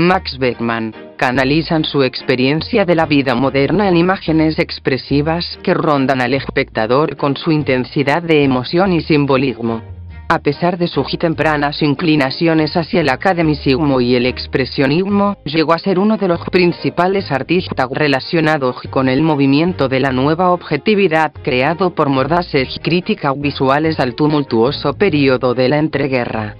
Max Beckman, canalizan su experiencia de la vida moderna en imágenes expresivas que rondan al espectador con su intensidad de emoción y simbolismo. A pesar de sus tempranas inclinaciones hacia el academicismo y el expresionismo, llegó a ser uno de los principales artistas relacionados con el movimiento de la nueva objetividad creado por mordaces críticas visuales al tumultuoso periodo de la entreguerra.